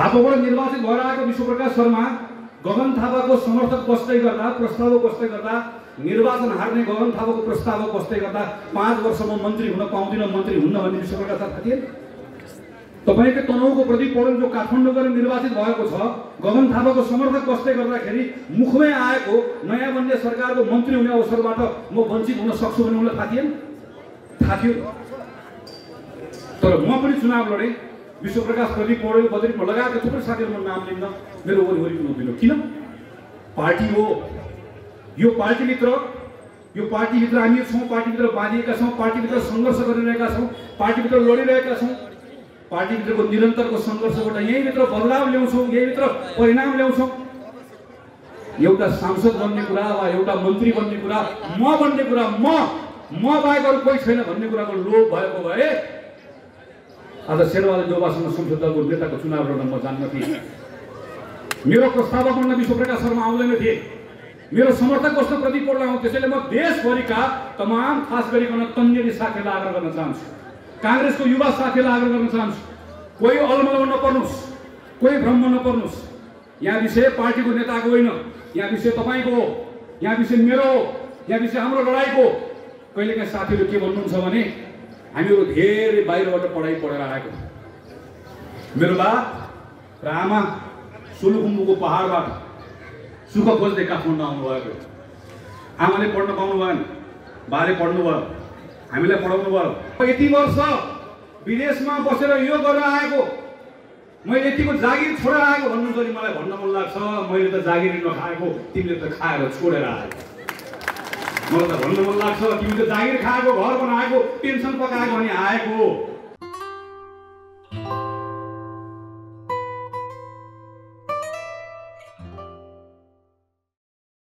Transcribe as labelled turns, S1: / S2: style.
S1: थापाबाट निर्वाचित भएर आएको विश्वप्रकाश शर्मा गगन थापाको समर्थक बस्दै गर्दा प्रस्ताव बस्दै गर्दा निर्वाचन हार्ने गगन थापाको प्रस्ताव बस्दै गर्दा पाँच वर्षमा मन्त्री हुन पाउँदिनँ मन्त्री हुन्न भन्ने विश्वप्रकाश सर थिए। तपाईँको तनहुको प्रदीप पौडेल जो काठमाडौँ निर्वाचित भएको छ गगन थापाको समर्थक बस्दै गर्दाखेरि मुखमै आएको नयाँ बन्ने सरकारको मन्त्री हुने अवसरबाट म वञ्चित हुन सक्छु भन्ने उनलाई थाहा थिएन? थाहा थियो। तर म पनि चुनाव लडेँ। विश्वप्रकाश प्रदीप पौडेल बद्री लगायतका थुप्रै साथीहरू म नाम लिन्न मेरो वरिपरि नदिनु किन पार्टी हो यो पार्टीभित्र यो पार्टीभित्र हामी छौँ पार्टीभित्र बाँधिएका छौँ पार्टीभित्र सङ्घर्ष गरिरहेका छौँ पार्टीभित्र लडिरहेका छौँ पार्टीभित्रको निरन्तरको सङ्घर्षबाट यहीँभित्र बदलाव ल्याउँछौँ यहीँभित्र परिणाम ल्याउँछौँ एउटा सांसद बन्ने कुरा वा एउटा मन्त्री बन्ने कुरा म बन्ने कुरा म म बाहेक अरू कोही छैन भन्ने कुराको लोभ भएको भए आज शेरबहादुर देउबासँग संसद दलको नेताको चुनाव लड्न म जान्न थिएँ। मेरो प्रस्ताव बन्न विश्वप्रकाश शर्मा आउँदैन थिए। मेरो समर्थक बस्न प्रदीप पौडेल आउँ त्यसैले म देशभरिका तमाम खास गरिकन तन्नेरी साथीहरूलाई आग्रह गर्न चाहन्छु। काङ्ग्रेसको युवा साथीहरूलाई आग्रह गर्न चाहन्छु। कोही अलमलमा नपर्नुहोस् कोही भ्रममा नपर्नुहोस्। यहाँ विषय पार्टीको नेताको होइन यहाँ विषय तपाईँको हो यहाँ विषय मेरो हो यहाँ विषय हाम्रो लडाइँको। कहिलेकाहीँ साथीहरू के भन्नुहुन्छ भने हामीहरू धेरै बाहिरबाट पढाइ पढेर आएको मेरो बा र आमा सोलुखुम्बुको पहाडबाट सुख खोज्दै काठमाडौँ आउनुभएको। आमाले पढ्न पाउनु भएन बाले पढ्नु भयो हामीलाई पढाउनु भयो। यति वर्ष विदेशमा बसेर यो गरेर आएको। मैले यतिको जागिर छोडेर आएको भन्नु पनि मलाई भन्न मन लाग्छ मैले त जागिर नखाएको तिमीले त खाएर छोडेर आएको। मलाई त भन्न मन लाग्छ। तिमीले त जागिर खाएको घर बनाएको पेन्सन पकाएको भने आएको।